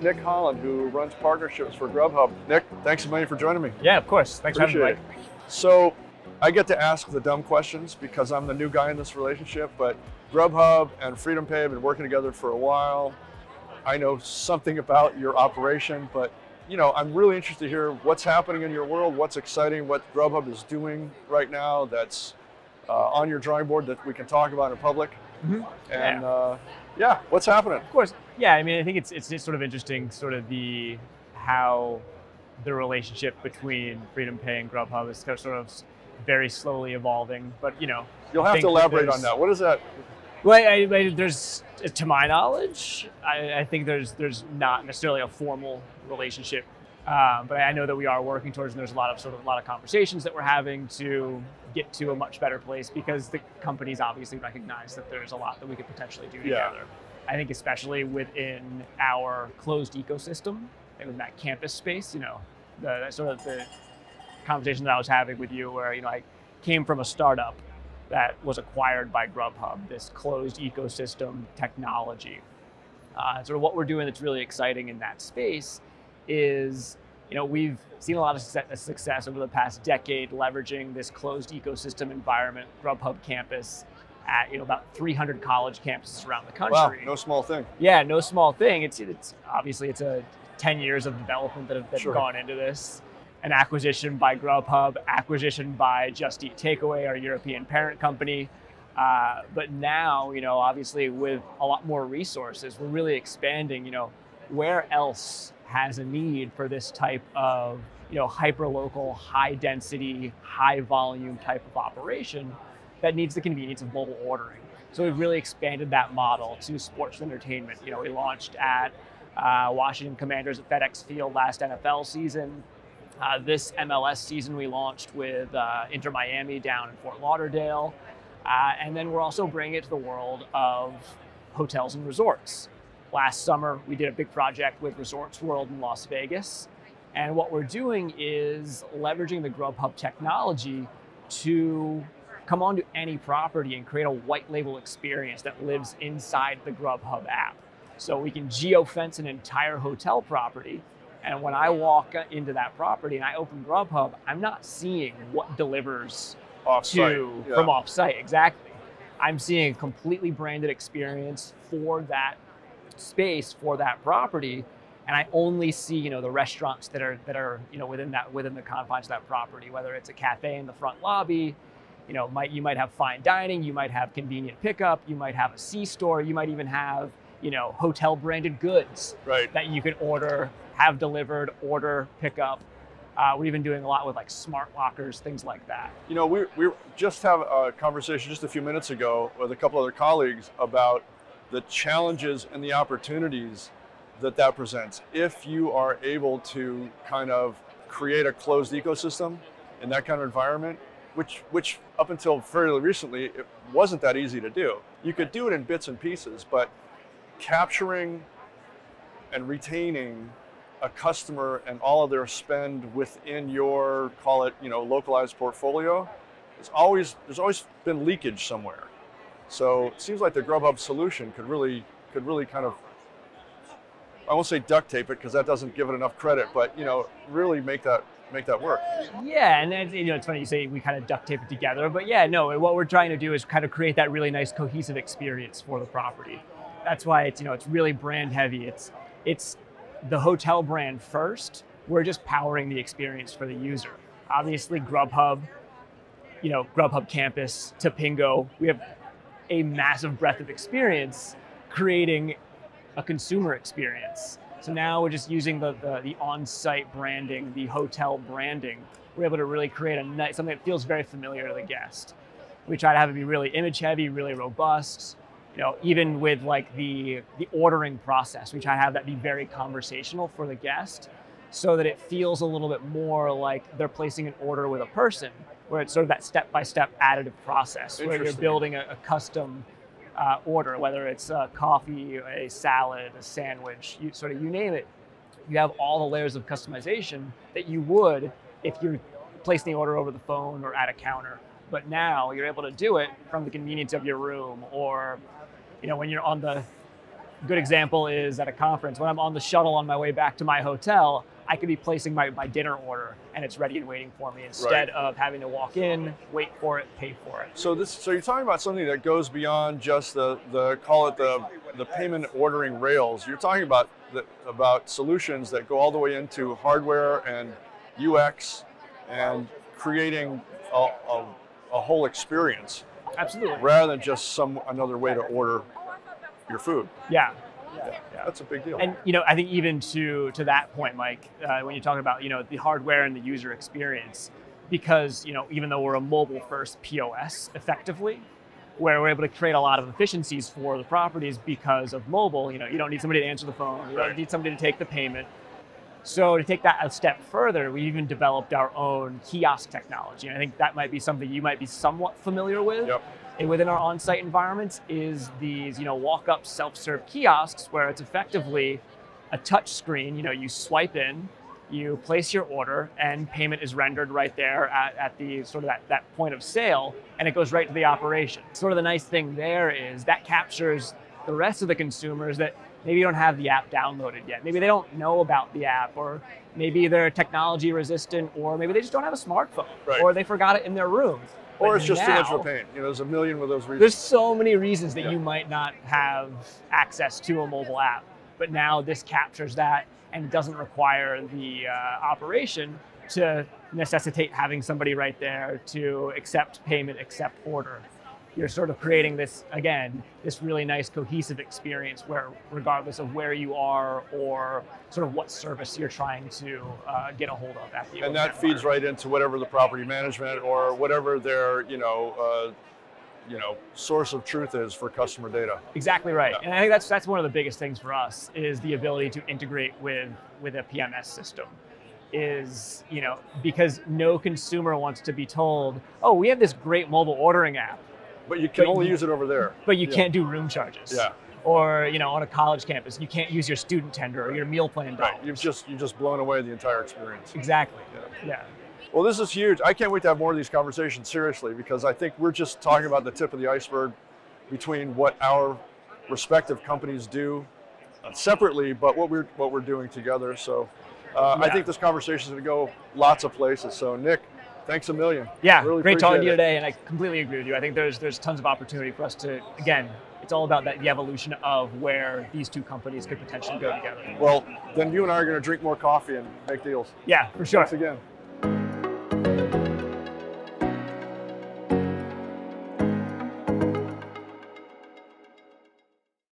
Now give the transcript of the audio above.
with Nick Holland, who runs partnerships for Grubhub. Nick, thanks a million for joining me. Yeah, of course. Thanks Appreciate for having me, it. So, I get to ask the dumb questions because I'm the new guy in this relationship, but Grubhub and FreedomPay have been working together for a while. I know something about your operation, but you know, I'm really interested to hear what's happening in your world, what's exciting, what Grubhub is doing right now that's uh, on your drawing board that we can talk about in public. Mhm. And Yeah. uh, yeah, what's happening? Of course. Yeah, I mean, I think it's it's just sort of interesting, sort of the how the relationship between FreedomPay and Grubhub is kind of sort of very slowly evolving. But you know, You'll have to that elaborate on that. What is that? Well, I, I, there's, to my knowledge, I, I think there's there's not necessarily a formal relationship, um, but I know that we are working towards, and there's a lot of sort of a lot of conversations that we're having to get to a much better place because the companies obviously recognize that there's a lot that we could potentially do Yeah. together. I think especially within our closed ecosystem and in that campus space, you know, the that sort of the conversation that I was having with you, where you know I came from a startup that was acquired by Grubhub, this closed ecosystem technology. Uh, sort of what we're doing that's really exciting in that space is, you know, we've seen a lot of success- over the past decade leveraging this closed ecosystem environment, Grubhub campus, at you know about 300 college campuses around the country. Wow, no small thing. Yeah, no small thing. It's it's obviously it's a 10 years of development that have, that have Sure. gone into this. An acquisition by Grubhub, acquisition by Just Eat Takeaway, our European parent company. Uh, but now, you know, obviously with a lot more resources, we're really expanding. You know, where else has a need for this type of you know hyper local, high density, high volume type of operation that needs the convenience of mobile ordering. So we've really expanded that model to sports and entertainment. You know, we launched at uh, Washington Commanders at FedEx Field last NFL season. Uh, this MLS season, we launched with uh, Inter Miami down in Fort Lauderdale. Uh, and then we're also bringing it to the world of hotels and resorts. Last summer, we did a big project with Resorts World in Las Vegas. And what we're doing is leveraging the Grubhub technology to come onto any property and create a white label experience that lives inside the Grubhub app. So we can geofence an entire hotel property. And when I walk into that property and I open Grubhub, I'm not seeing what delivers Off-site. to Yeah. from offsite exactly. I'm seeing a completely branded experience for that space for that property, and I only see you know the restaurants that are that are you know within that within the confines of that property. Whether it's a cafe in the front lobby, you know, might you might have fine dining, you might have convenient pickup, you might have a C store, you might even have you know hotel branded goods Right. that you can order, have delivered, order, pick up. Uh, we've even doing a lot with like smart lockers, things like that. You know, we we just have a conversation just a few minutes ago with a couple other colleagues about the challenges and the opportunities that that presents. If you are able to kind of create a closed ecosystem in that kind of environment which which up until fairly recently it wasn't that easy to do. You could do it in bits and pieces but capturing and retaining a customer and all of their spend within your call it you know localized portfolio it's always there's always been leakage somewhere so it seems like the grubhub solution could really could really kind of i won't say duct tape it because that doesn't give it enough credit but you know really make that make that work Yeah, and you know, it's funny you say we kind of duct tape it together, but yeah, no, what we're trying to do is kind of create that really nice cohesive experience for the property. That's why it's you know it's really brand heavy. It's it's the hotel brand first. We're just powering the experience for the user. Obviously, Grubhub, you know, Grubhub Campus, Tapingo, we have a massive breadth of experience creating a consumer experience. So now we're just using the, the, the on-site branding, the hotel branding. We're able to really create a nice, something that feels very familiar to the guest. We try to have it be really image heavy, really robust. You know, even with like the the ordering process, we try to have that be very conversational for the guest, so that it feels a little bit more like they're placing an order with a person, where it's sort of that step-by-step additive process, where you're building a, a custom uh, order, whether it's a coffee, a salad, a sandwich, you sort of you name it. You have all the layers of customization that you would if you're placing the order over the phone or at a counter. But now you're able to do it from the convenience of your room, or you know when you're on the good example is at a conference when I'm on the shuttle on my way back to my hotel, I could be placing my, my dinner order and it's ready and waiting for me instead Right. of having to walk in, wait for it, pay for it. So this, so you're talking about something that goes beyond just the, the call it the, the payment ordering rails. You're talking about the, about solutions that go all the way into hardware and UX and creating a, a, a whole experience Absolutely. rather than just some another way to order your food. Yeah. Yeah, that's a big deal. And you know, I think even to to that point, Mike, uh, when you're talking about you know the hardware and the user experience, because you know even though we're a mobile first POS effectively, where we're able to create a lot of efficiencies for the properties because of mobile. You know, you don't need somebody to answer the phone. You Right. don't need somebody to take the payment. So to take that a step further, we even developed our own kiosk technology. And I think that might be something you might be somewhat familiar with Yep. And within our on-site environments is these, you know, walk-up self-serve kiosks where it's effectively a touch screen. You know, you swipe in, you place your order, and payment is rendered right there at, at the sort of that, that point of sale, and it goes right to the operation. Sort of the nice thing there is that captures the rest of the consumers that maybe don't have the app downloaded yet. Maybe they don't know about the app, or maybe they're technology resistant, or maybe they just don't have a smartphone, Right. or they forgot it in their room. Or it's just too much of a pain. You know, there's a million of those reasons. there's so many reasons that Yeah. you might not have access to a mobile app, but now this captures that and it doesn't require the uh, operation to necessitate having somebody right there to accept payment, accept order. You're sort of creating this again, this really nice cohesive experience where, regardless of where you are or sort of what service you're trying to uh, get a hold of at the and that event feeds right into whatever the property management or whatever their you know uh, you know source of truth is for customer data. Exactly right. Yeah. And I think that's that's one of the biggest things for us is the ability to integrate with with a PMS system. Is you know because no consumer wants to be told, oh, we have this great mobile ordering app, But you can But only you- use it over there. but you Yeah. can't do room charges. Yeah. Or you know on a college campus, you can't use your student tender or your meal plan dollars. Right. You've just you've just blown away the entire experience. exactly. Yeah. Yeah. Well, this is huge. I can't wait to have more of these conversations seriously because I think we're just talking about the tip of the iceberg between what our respective companies do separately, but what we're what we're doing together. So uh, I think this conversation is going to go lots of places. So Nick, thanks a million. Yeah, Really great talking to you today, and I completely agree with you. I think there's there's tons of opportunity for us to again. It's all about that the evolution of where these two companies could potentially go together. Well, then you and I are going to drink more coffee and make deals. Yeah, for sure. Thanks again.